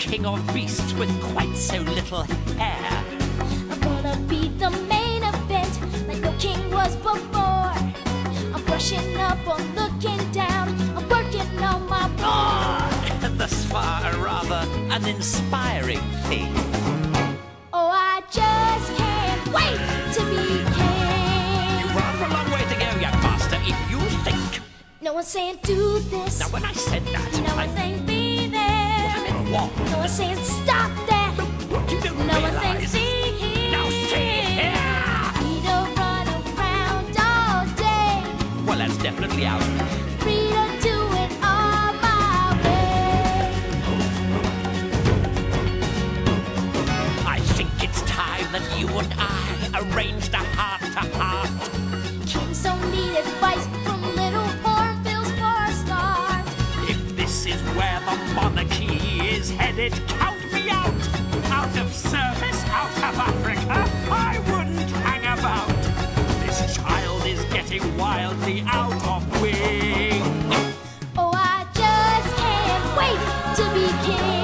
king of beasts with quite so little hair. I'm gonna be the main event like no king was before. I'm brushing up on looking down. I'm working on my roar. Ah, thus far, a rather uninspiring thing. Oh, I just can't wait to be king. You've rather a long way to go, young master, if you think. No one's saying do this. Now, when I said that, No I saying stop that. You don't No one's saying realize. see here. Now see here. Free to run around all day. Well, that's definitely out. Free to do it all my way. I think it's time that you and I arranged a heart-to-heart. Kings don't need advice from little hornbills for a start. If this is where the monarchy headed count me out. Out of service, out of Africa, I wouldn't hang about. This child is getting wildly out of wing. Oh, I just can't wait to be king.